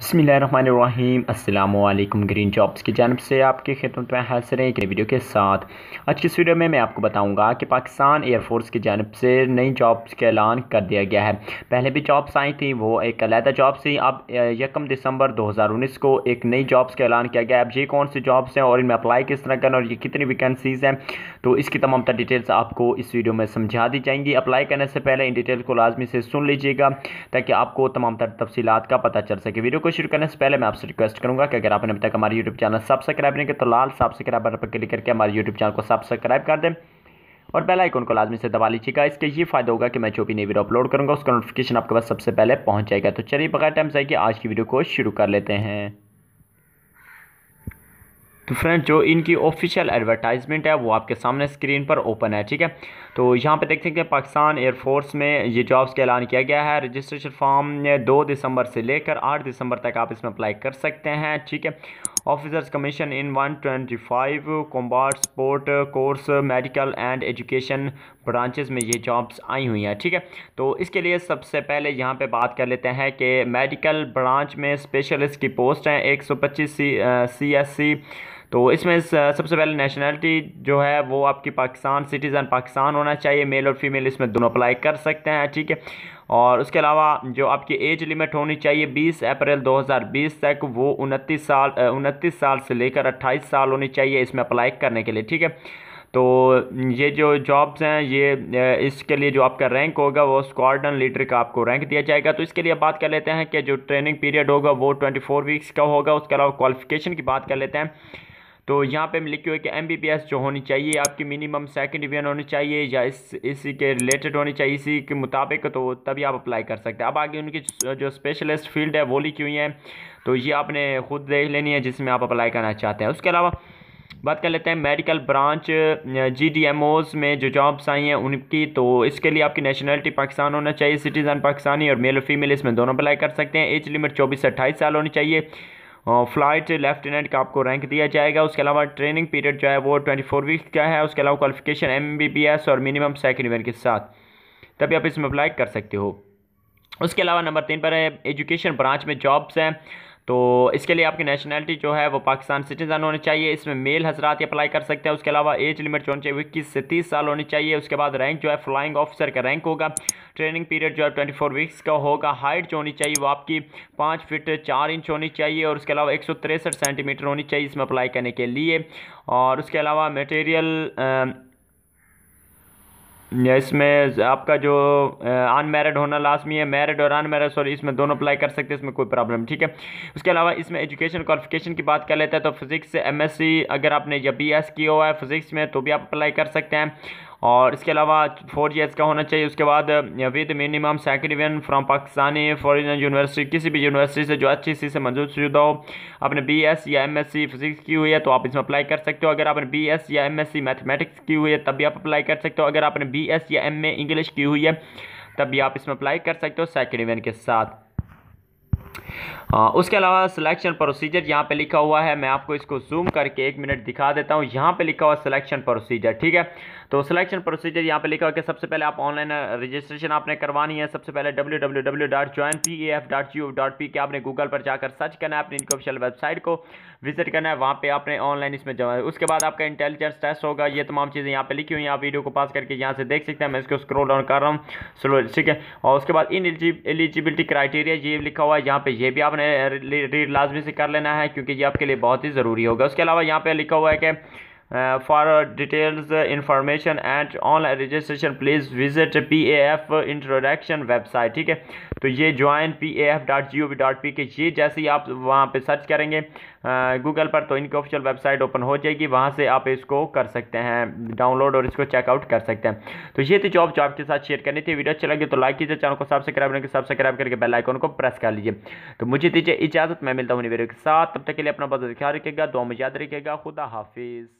بسم اللہ الرحمن الرحیم۔ السلام علیکم۔ گرین جابز کی جانب سے آپ کی خدمت میں حاضر ہیں ایک نئی ویڈیو کے ساتھ۔ آج کی اس ویڈیو میں میں آپ کو بتاؤں گا کہ پاکستان ایئر فورس کی جانب سے نئی جابز کا اعلان کر دیا گیا ہے۔ پہلے بھی جابز آئی تھیں، وہ ایک علیحدہ جاب تھی۔ اب یکم دسمبر دو ہزار انیس کو ایک نئی جابز کا اعلان کیا گیا اب یہ کون سی جابز ہیں اور ان میں اپلائی کس طرح کرنا اور یہ کتنی ویکینسیز ہیں؟ تو اس کی تمام تر ڈیٹیلز آپ کو اس ویڈیو میں سمجھا دی جائیں گی۔ اپلائی کرنے سے پہلے ان ڈیٹیل کو لازمی سے سن لیجیے گا تاکہ آپ کو تمام تر تفصیلات کا پتہ چل سکے۔ ویڈیو کو شروع کرنے سے پہلے میں آپ سے ریکویسٹ کروں گا کہ اگر آپ نے ابھی تک ہماری یوٹیوب چینل سبسکرائب نہیں کیا تو لال سبسکرائب بٹن پر کلک کر کے ہماری یوٹیوب چینل کو سبسکرائب کر دیں اور بیل آئیکن کو لازمی سے دبا لیجیے گا۔ اس کے یہ فائدہ ہوگا کہ میں جو بھی نئی ویڈیو اپلوڈ کروں گا، اس کا نوٹیفکیشن آپ کے پاس سب سے پہلے پہنچ جائے گا۔ تو چلیے بغیر ٹائم سے کہ آج کی ویڈیو کو شروع کر لیتے ہیں۔ تو فرینڈ جو ان کی آفیشیل ایڈورٹائزمنٹ ہے، وہ آپ کے سامنے اسکرین پر اوپن ہے، ٹھیک ہے؟ تو یہاں پہ دیکھ سکتے ہیں پاکستان ایئر فورس میں یہ جابس کا اعلان کیا گیا ہے۔ رجسٹریشن فارم دو دسمبر سے لے کر آٹھ دسمبر تک آپ اس میں اپلائی کر سکتے ہیں، ٹھیک ہے؟ Officers commission in one twenty five combat support course medical and education branches میں یہ جابس آئی ہوئی ہیں، ٹھیک ہے؟ تو اس کے لیے سب سے پہلے یہاں پہ بات کر لیتے ہیں کہ میڈیکل برانچ میں اسپیشلسٹ کی پوسٹ ہیں۔ ایک سو پچیس سی سی ایس سی تو اس میں سب سے پہلے نیشنلٹی جو ہے وہ آپ کی پاکستان سٹیزن پاکستان ہونا چاہیے میل اور فیمیل اس میں دونوں اپلائی کر سکتے ہیں، ٹھیک ہے؟ اور اس کے علاوہ جو آپ کی ایج لمٹ ہونی چاہیے بیس اپریل دو ہزار بیس تک وہ انتیس سال انتیس سال سے لے کر اٹھائیس سال ہونی چاہیے اس میں اپلائی کرنے کے لیے، ٹھیک ہے؟ تو یہ جو جابز ہیں، یہ اس کے لیے جو آپ کا رینک ہوگا وہ اسکواڈن لیڈر کا آپ کو رینک دیا جائے گا۔ تو اس کے لیے بات کر لیتے ہیں کہ جو ٹریننگ پیریڈ ہوگا وہ ٹوئنٹی فور ویکس کا ہوگا، اس کے علاوہ کوالیفیکیشن کی بات کر لیتے ہیں۔ تو یہاں پہ لکھی ہوئی کہ ایم بی بی ایس جو ہونی چاہیے، آپ کی منیمم سیکنڈ ڈویژن ہونی چاہیے یا اس، اسی کے ریلیٹڈ ہونی چاہیے، اسی کے مطابق تو تبھی آپ اپلائی کر سکتے ہیں۔ اب آگے ان کی جو اسپیشلسٹ فیلڈ ہے وہ لکھی ہوئی ہیں۔ تو یہ آپ نے خود دیکھ لینی ہے جس میں آپ اپلائی کرنا چاہتے ہیں۔ اس کے علاوہ بات کر لیتے ہیں medical branch G D M Os میں جو جابس آئی ہیں ان کی، تو اس کے لیے آپ کی نیشنلٹی پاکستان ہونا چاہیے سٹیزن پاکستانی اور میل اور فیمیل اس میں دونوں اپلائی کر سکتے ہیں۔ ایج لمٹ چوبیس سے اٹھائیس سال ہونی چاہیے۔ فلائٹ لیفٹیننٹ کا آپ کو رینک دیا جائے گا۔ اس کے علاوہ ٹریننگ پیریڈ جو ہے وہ ٹوئنٹی فور ویکس کا ہے۔ اس کے علاوہ qualification M B B S اور منیمم سیکنڈ ایئر کے ساتھ۔ تبھی آپ اس میں اپلائی کر سکتے ہو۔ اس کے علاوہ نمبر تین پر ہے ایجوکیشن برانچ میں جابس ہیں۔ تو اس کے لیے آپ کی نیشنلٹی جو ہے وہ پاکستان سٹیزن ہونی چاہیے، اس میں میل حضرات اپلائی کر سکتے ہیں۔ اس کے علاوہ ایج لمٹ جو ہونی چاہیے اکیس سے تیس سال ہونی چاہیے۔ اس کے بعد رینک جو ہے فلائنگ آفیسر کا رینک ہوگا۔ ٹریننگ پیریڈ جو ہے ٹوئنٹی فور ویکس کا ہوگا۔ ہائٹ جو ہونی چاہیے وہ آپ کی پانچ فٹ چار انچ ہونی چاہیے اور اس کے علاوہ ایک سو تریسٹھ سینٹی میٹر ہونی چاہیے اس میں اپلائی کرنے کے لیے۔ اور اس کے علاوہ میٹیریل اس میں آپ کا جو ان میرڈ ہونا لازمی ہے میرڈ اور ان میرڈ سوری اس میں دونوں اپلائی کر سکتے ہیں، اس میں کوئی پرابلم ٹھیک ہے؟ اس کے علاوہ اس میں ایجوکیشن کوالیفیکیشن کی بات کر لیتے ہیں تو فزکس ایم ایس سی اگر آپ نے یا بی ایس کی ہوا ہے فزکس میں تو بھی آپ اپلائی کر سکتے ہیں۔ اور اس کے علاوہ فور ایئرس کا ہونا چاہیے، اس کے بعد with minimum second from Pakistani foreign university کسی بھی یونیورسٹی سے جو اچھی سی سے منظور شدہ ہو، آپ نے بی ایس یا ایم ایس سی فزکس کی ہوئی ہے تو آپ اس میں اپلائی کر سکتے ہو۔ اگر آپ نے بی ایس یا ایم ایس سی میتھمیٹکس کی ہوئی ہے تب بھی آپ اپلائی کر سکتے ہو۔ اگر آپ نے بی ایس یا ایم اے انگلش کی ہوئی ہے تب بھی آپ اس میں اپلائی کر سکتے ہو سیکنڈ ایون کے ساتھ۔ اس کے علاوہ سلیکشن پروسیجر یہاں پہ لکھا ہوا ہے، میں آپ کو اس کو زوم کر کے ایک منٹ دکھا دیتا ہوں۔ یہاں پہ لکھا ہوا سلیکشن پروسیجر ٹھیک ہے؟ تو سلیکشن پروسیجر یہاں پہ لکھا ہوا کہ سب سے پہلے آپ آن لائن رجسٹریشن آپ نے کروانی ہے۔ سب سے پہلے W W W dot join P A F dot G O dot P K آپ نے گوگل پر جا کر سرچ کرنا ہے اپنی ان کو آفیشیل ویب سائٹ کو وزٹ کرنا ہے۔ وہاں پہ آپ نے آن لائن اس میں جمع اس کے بعد آپ کا انٹیلیجنس ٹیسٹ ہوگا۔ یہ تمام چیزیں یہاں پہ لکھی ہوئی ہیں۔ آپ ویڈیو کو پاس کر کے یہاں سے دیکھ سکتے ہیں۔ میں اس کو اسکرول ڈاؤن کر رہا ہوں۔ سلو ٹھیک ہے؟ اور اس کے بعد ان ایلیجیبلٹی کرائٹیریا یہ لکھا ہوا ہے۔ یہاں پہ یہ بھی آپ نے ریڈ لازمی سے کر لینا ہے کیونکہ یہ آپ کے لیے بہت ہی ضروری ہوگا۔ اس کے علاوہ یہاں پہ لکھا ہوا ہے کہ for details information and online registration please visit P A F introduction website ٹھیک ہے تو یہ join P A F dot G O V dot P K یہ جیسے ہی آپ وہاں پہ سرچ کریں گے گوگل پر تو ان کی آفیشیل ویب سائٹ اوپن ہو جائے گی وہاں سے آپ اس کو کر سکتے ہیں ڈاؤن لوڈ اور اس کو چیک آؤٹ کر سکتے ہیں تو یہ تھی جاب جو آپ کے ساتھ شیئر کرنی تھی ویڈیو اچھا لگے تو لائک کیجیے چینل کو سبسکرائب کریں سبسکرائب کر کے بیل آئیکن کو پریس کر لیجیے تو مجھے دیجیے اجازت میں ملتا ہوں ویڈیو کے ساتھ تب تک کے لیے اپنا بہت خیال رکھے گا دعا میں یاد رکھے گا خدا حافظ